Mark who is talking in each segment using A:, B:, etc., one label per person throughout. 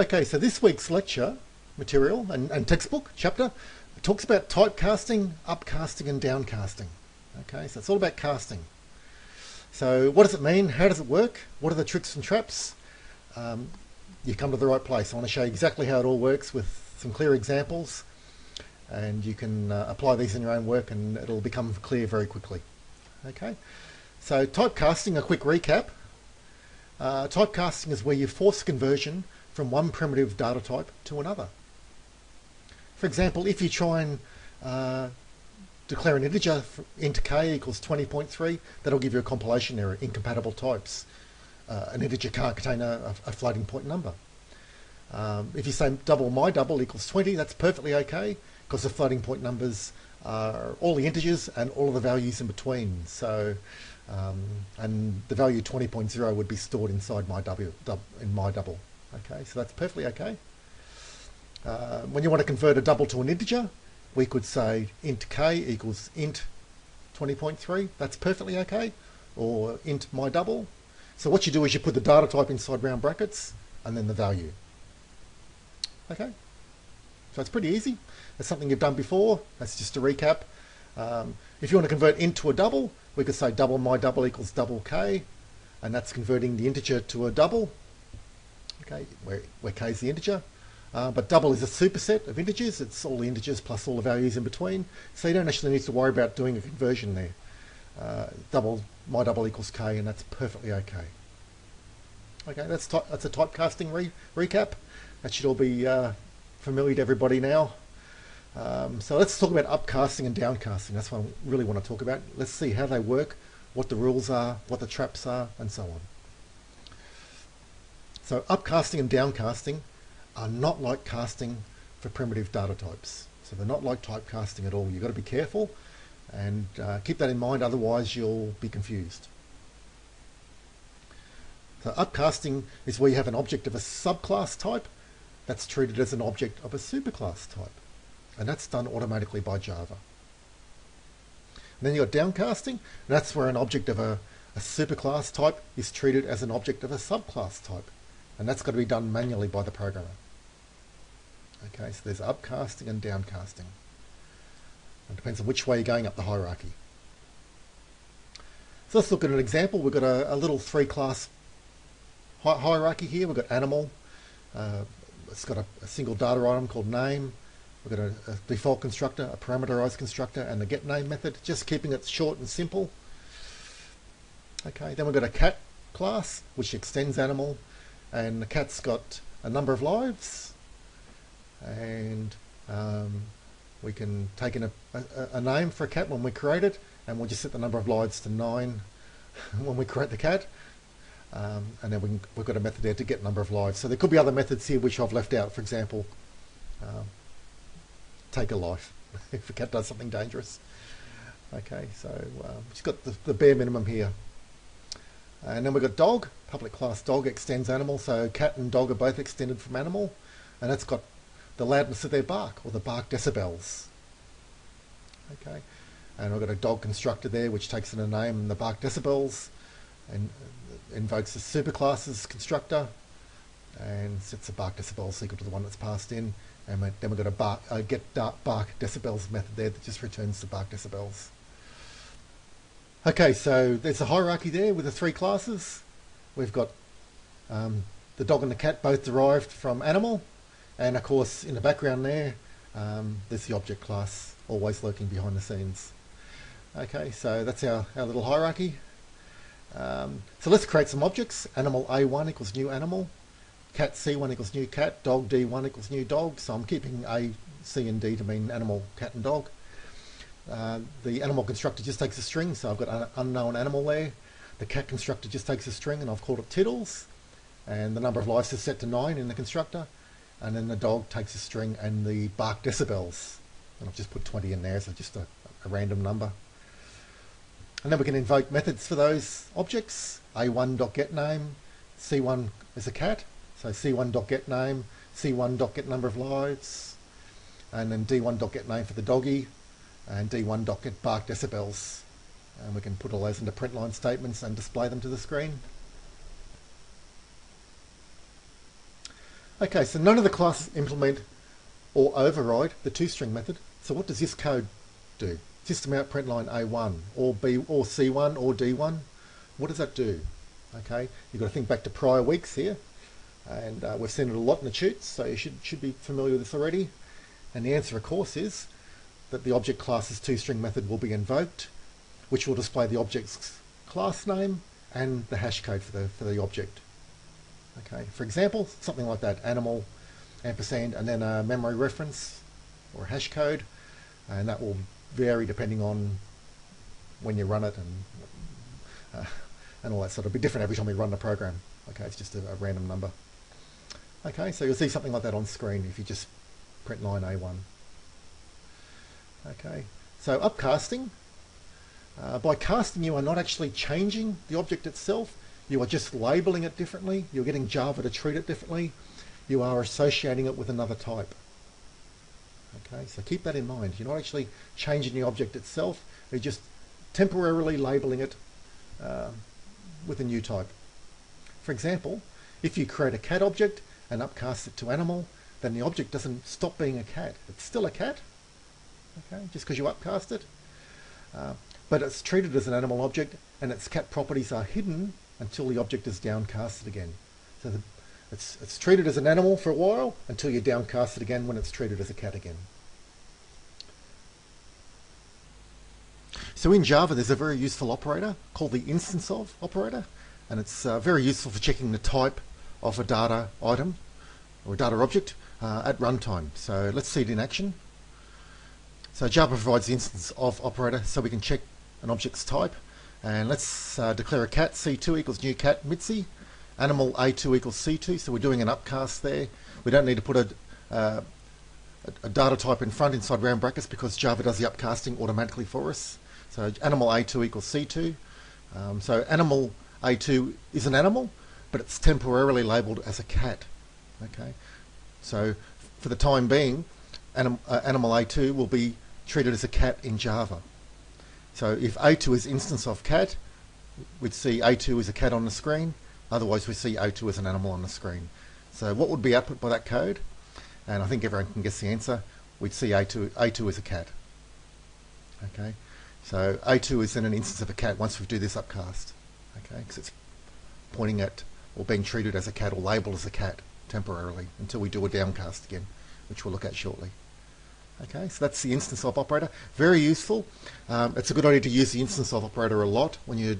A: Okay, so this week's lecture material and, and textbook chapter talks about typecasting, upcasting and downcasting. Okay, so it's all about casting. So what does it mean? How does it work? What are the tricks and traps? Um, you come to the right place. I want to show you exactly how it all works with some clear examples and you can uh, apply these in your own work and it'll become clear very quickly. Okay, so typecasting, a quick recap. Uh, typecasting is where you force conversion from one primitive data type to another. For example, if you try and uh, declare an integer int k equals 20.3, that'll give you a compilation error, incompatible types. Uh, an integer can't contain a, a floating point number. Um, if you say double my double equals 20, that's perfectly okay because the floating point numbers are all the integers and all of the values in between. So, um, and the value 20.0 would be stored inside my w, in my double. Okay, so that's perfectly okay. Uh, when you want to convert a double to an integer, we could say int k equals int 20.3. That's perfectly okay. Or int my double. So what you do is you put the data type inside round brackets and then the value. Okay, so it's pretty easy. It's something you've done before. That's just a recap. Um, if you want to convert int to a double, we could say double my double equals double k, and that's converting the integer to a double. Where, where k is the integer. Uh, but double is a superset of integers. It's all the integers plus all the values in between. So you don't actually need to worry about doing a conversion there. Uh, double my double equals k, and that's perfectly okay. Okay, that's that's a typecasting re recap. That should all be uh, familiar to everybody now. Um, so let's talk about upcasting and downcasting. That's what I really want to talk about. Let's see how they work, what the rules are, what the traps are, and so on. So upcasting and downcasting are not like casting for primitive data types. So they're not like typecasting at all. You've got to be careful and uh, keep that in mind, otherwise you'll be confused. So upcasting is where you have an object of a subclass type that's treated as an object of a superclass type and that's done automatically by Java. And then you've got downcasting, and that's where an object of a, a superclass type is treated as an object of a subclass type, and that's got to be done manually by the programmer. Okay, so there's upcasting and downcasting. It depends on which way you're going up the hierarchy. So let's look at an example. We've got a, a little three-class hi hierarchy here. We've got animal. Uh, it's got a, a single data item called name. We've got a, a default constructor, a parameterized constructor, and the getName method, just keeping it short and simple. Okay, then we've got a cat class, which extends animal, and the cat's got a number of lives, and um, we can take in a, a, a, name for a cat when we create it, and we'll just set the number of lives to nine when we create the cat. Um, and then we have got a method there to get number of lives. So there could be other methods here which I've left out. For example, um, take a life if a cat does something dangerous. Okay, so um, she's got the, the, bare minimum here. And then we've got dog, public class dog extends animal, so cat and dog are both extended from animal, and that's got the loudness of their bark, or the bark decibels. Okay, and we've got a dog constructor there, which takes in a name and the bark decibels, and invokes the superclasses constructor, and sets a bark decibels equal to the one that's passed in, and then we've got a bark, uh, get bark decibels method there that just returns the bark decibels. Okay, so there's a hierarchy there with the three classes. We've got um, the dog and the cat both derived from animal, and of course in the background there, um, there's the object class always lurking behind the scenes. Okay, so that's our, our little hierarchy. Um, so let's create some objects. Animal A1 equals new animal cat C1 equals new cat, dog D1 equals new dog. So I'm keeping A, C and D to mean animal, cat and dog. Uh, the animal constructor just takes a string, so I've got an unknown animal there. The cat constructor just takes a string and I've called it tiddles. And the number of lives is set to 9 in the constructor. And then the dog takes a string and the bark decibels. And I've just put 20 in there, so just a, a random number. And then we can invoke methods for those objects. A1.getName, C1 is a cat, so c1.getName, c1.getNumber of lives, and then d1.getName for the doggy, and d1.getBark decibels. And we can put all those into print line statements and display them to the screen. Okay, so none of the classes implement or override the toString method. So what does this code do? System out print line A1 or B or C1 or D1. What does that do? Okay, you've got to think back to prior weeks here, and uh, we've seen it a lot in the tutes, so you should should be familiar with this already. And the answer, of course, is that the object class's toString method will be invoked, which will display the object's class name and the hash code for the for the object. Okay, for example, something like that: animal ampersand and then a memory reference or a hash code, and that will vary depending on when you run it and uh, and all that sort of be different every time you run the program. Okay, it's just a, a, random number. Okay, so you'll see something like that on screen if you just print line A1. Okay, so upcasting. Uh, by casting you are not actually changing the object itself, you are just labeling it differently, you're getting Java to treat it differently, you are associating it with another type. Okay, so keep that in mind. You're not actually changing the object itself, you're just temporarily labeling it uh, with a new type. For example, if you create a cat object and upcast it to animal, then the object doesn't stop being a cat. It's still a cat, okay, just because you upcast it. Uh, but it's treated as an animal object and its cat properties are hidden until the object is downcasted again. So the, it's, it's treated as an animal for a while until you downcast it again when it's treated as a cat again. So in Java, there's a very useful operator called the instance of operator, and it's uh, very useful for checking the type of a data item or a data object uh, at runtime. So let's see it in action. So Java provides the instance of operator so we can check an object's type. And let's uh, declare a cat, C2 equals new cat, Mitzi. Animal A2 equals C2, so we're doing an upcast there. We don't need to put a, uh, a, data type in front inside round brackets because Java does the upcasting automatically for us. So animal A2 equals C2. Um, so animal A2 is an animal, but it's temporarily labelled as a cat. Okay, so for the time being, anim, uh, animal A2 will be treated as a cat in Java. So if A2 is instance of cat, we'd see A2 as a cat on the screen. Otherwise, we see A2 as an animal on the screen. So what would be output by that code? And I think everyone can guess the answer. We'd see A2, A2 as a cat. Okay, so A2 is then an instance of a cat once we do this upcast. Okay, because it's pointing at or being treated as a cat or labelled as a cat temporarily until we do a downcast again, which we'll look at shortly. Okay, so that's the instance of operator. Very useful. Um, it's a good idea to use the instance of operator a lot when you're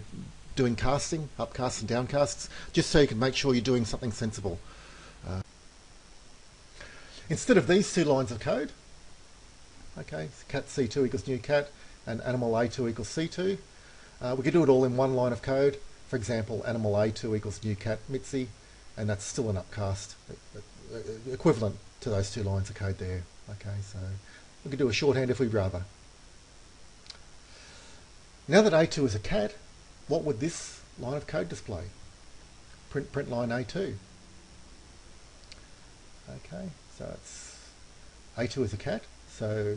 A: doing casting, upcasts and downcasts, just so you can make sure you're doing something sensible. Uh, instead of these two lines of code, okay, cat C2 equals new cat and animal A2 equals C2, uh, we could do it all in one line of code. For example, animal A2 equals new cat Mitzi, and that's still an upcast, equivalent to those two lines of code there. Okay, so we could do a shorthand if we'd rather. Now that A2 is a cat, what would this line of code display? Print, print line A2. Okay, so it's A2 is a cat, so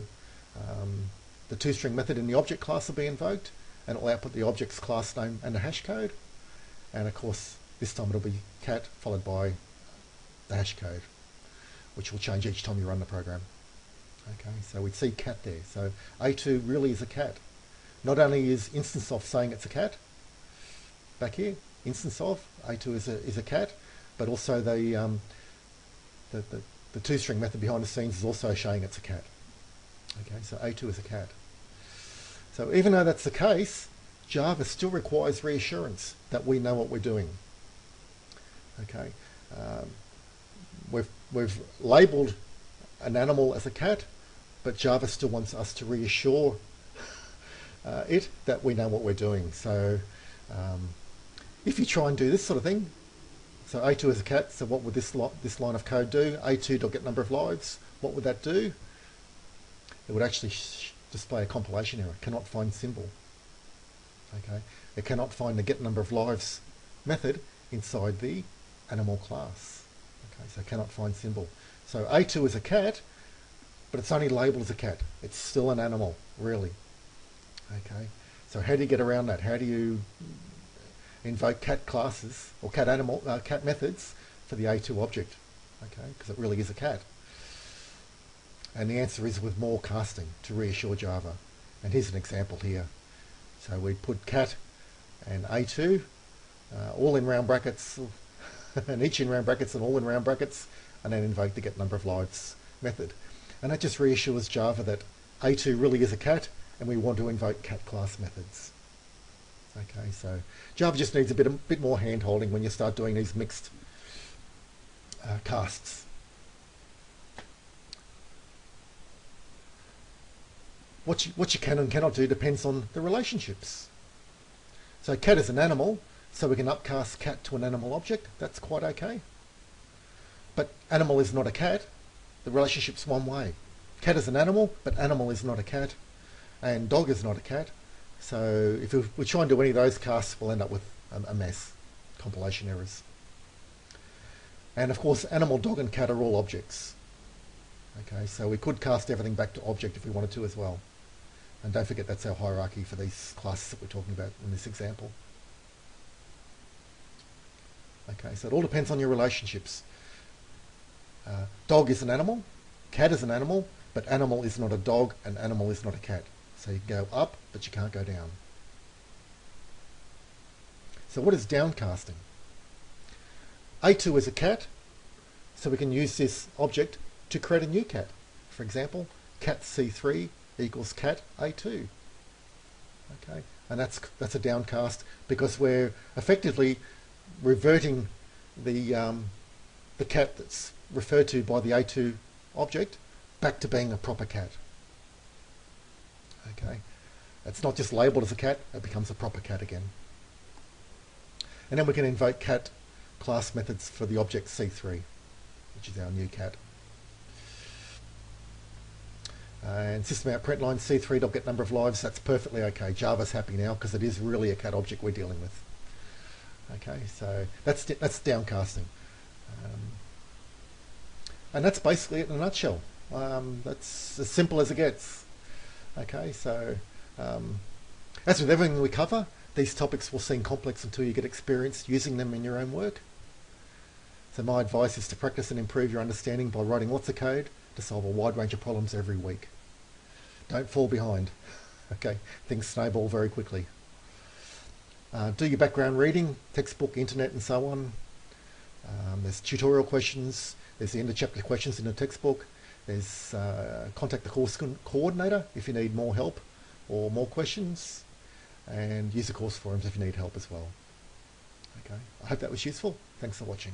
A: um, the toString method in the object class will be invoked, and it will output the object's class name and the hash code. And of course, this time it'll be cat followed by the hash code, which will change each time you run the program. Okay, so we see cat there. So A2 really is a cat. Not only is instance of saying it's a cat, back here, instance of, A2 is a, is a cat, but also the, um, the, the, the toString method behind the scenes is also showing it's a cat. Okay, so A2 is a cat. So even though that's the case, Java still requires reassurance that we know what we're doing. Okay, um, we've, we've labeled an animal as a cat, but Java still wants us to reassure uh, it that we know what we're doing. So um, if you try and do this sort of thing, so A2 is a cat, so what would this, this line of code do? A2 get number of lives, what would that do? It would actually display a compilation error, cannot find symbol. Okay, It cannot find the get number of lives method inside the animal class. Okay, so cannot find symbol. So A2 is a cat, but it's only labelled as a cat. It's still an animal, really. Okay, so how do you get around that? How do you invoke cat classes or cat animal uh, cat methods for the A2 object? okay, because it really is a cat. And the answer is with more casting to reassure Java. And here's an example here. So we put cat and A2, uh, all in round brackets, and each in round brackets and all in round brackets, and then invoke the get number of lives method. And that just reassures Java that A2 really is a cat, and we want to invoke cat class methods. Okay, so Java just needs a bit, a bit more hand holding when you start doing these mixed uh, casts. What you, what you can and cannot do depends on the relationships. So cat is an animal, so we can upcast cat to an animal object. That's quite okay. But animal is not a cat. The relationship's one way. Cat is an animal, but animal is not a cat. And dog is not a cat. So if we try and do any of those casts, we'll end up with a mess, compilation errors. And of course, animal, dog, and cat are all objects. Okay, so we could cast everything back to object if we wanted to as well. And don't forget that's our hierarchy for these classes that we're talking about in this example. Okay, so it all depends on your relationships. Uh, dog is an animal, cat is an animal, but animal is not a dog and animal is not a cat. So you can go up, but you can't go down. So what is downcasting? A2 is a cat, so we can use this object to create a new cat. For example, cat C3 equals cat A2. Okay, and that's that's a downcast because we're effectively reverting the um, the cat that's referred to by the A2 object back to being a proper cat. Okay, it's not just labelled as a cat; it becomes a proper cat again. And then we can invoke cat class methods for the object C3, which is our new cat. And system out print line C3 dot get number of lives, that's perfectly okay. Java's happy now because it is really a cat object we're dealing with. Okay, so that's that's downcasting. Um, and that's basically it in a nutshell. Um, that's as simple as it gets. Okay, so um, as with everything we cover, these topics will seem complex until you get experience using them in your own work. So my advice is to practice and improve your understanding by writing lots of code to solve a wide range of problems every week. Don't fall behind. Okay, things snowball very quickly. Uh, do your background reading, textbook, internet and so on. Um, there's tutorial questions, there's the end of chapter questions in the textbook. There's uh, contact the course co coordinator if you need more help or more questions. And use the course forums if you need help as well. Okay, I hope that was useful. Thanks for watching.